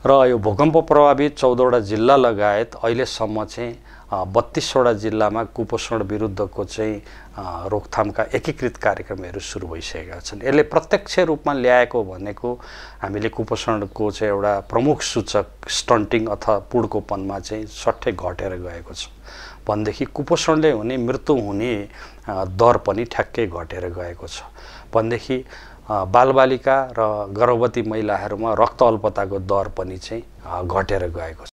र यो भूकम्प प्रभावित चौधवटा जिल्ला लगायत अहिलेसम्म चाहिँ बत्तिसवटा जिल्लामा कुपोषण विरुद्धको चाहिँ रोकथामका एकीकृत कार्यक्रमहरू सुरु भइसकेका छन्। यसले प्रत्यक्ष रूपमा ल्याएको भनेको हामीले कुपोषणको चाहिँ एउटा प्रमुख सूचक स्टन्टिङ अथवा पुड्कोपनमा चाहिँ सट्टै घटेर गएको छ। भनेदेखि कुपोषणले हुने मृत्यु हुने दर पनि ठ्याक्कै घटेर गएको छ। भनेदेखि बालबालिका र गर्भवती महिलाहरूमा रक्त अल्पताको दर पनि चाहिँ घटेर गएको